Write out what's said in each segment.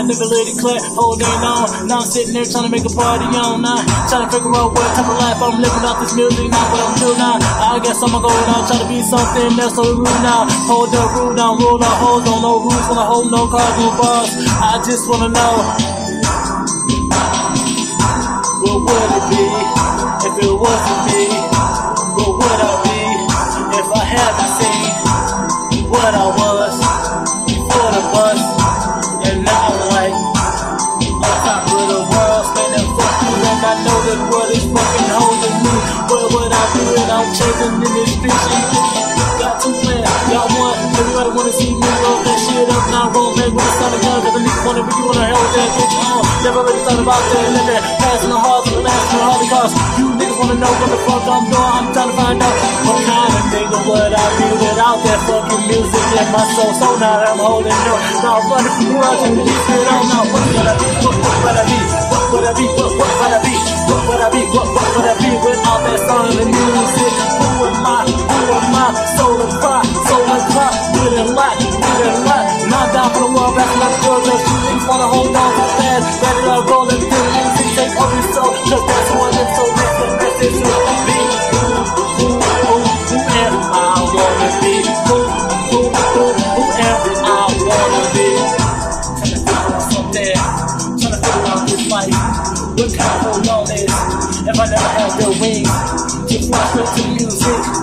flat, never let it clap, holding on. Now I'm sitting there trying to make a party on now. Trying to figure out what type of life I'm living off this music now, what I'm doing now. I guess I'ma go now, try to be something else so rude now. Hold up, rule down, rule down, hold on, no rules, wanna hold no cards, no bars. I just wanna know. What would it be if it wasn't me? What would I be if I hadn't seen what I was chasing in the streets? Got two plans, got one. Everybody wanna see me roll that shit up. Now roll back the sun and gun, cause the niggas wanna really wanna help that bitch on. Never really thought about that living, passing the hard to the last and hard because you niggas wanna know what the fuck I'm doing. I'm trying to find out what kind of nigga would I be without that fucking music in my soul. So now that I'm holding on, now I'm running from world and what would I be? What hold on to fast. Better not roll and do music, take over your soul. Just that's what it's so that's the message to be. Who, who, who, who am I wanna be? Who, who, who, who am I wanna be? Trying to figure out something, trying to figure out this life. What kind of on is if I never had the wings to fly straight to music,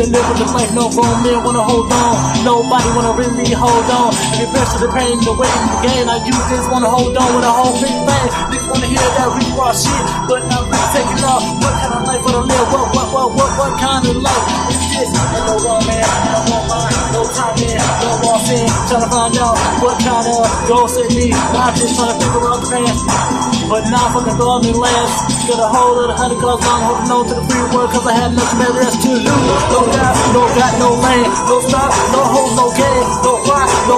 live with the life. No grown men wanna hold on. Nobody wanna really hold on. And the best of the pain, the way the game. Like you just wanna hold on with a whole big bang. Niggas wanna hear that rebar shit, but I'm really taking off. What kind of life wanna live? What, what, what, what, what kind of life is this? Ain't no wrong I'm just trying to figure out past. But now fucking throwing me last. Got a whole lot of honey cause I'm holding on to the free world cause I had nothing better else to do. No gas, no got no land, no stop, no hold, no game, no fly, no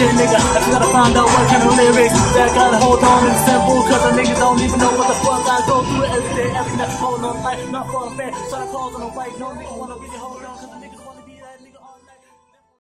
that nigga. I just gotta find out what kind of lyrics that gotta hold on and simple. Cause the niggas don't even know what the fuck I go through every day, every night. Hold on tight, not for a fan. Try to on the right, no nigga wanna really hold on.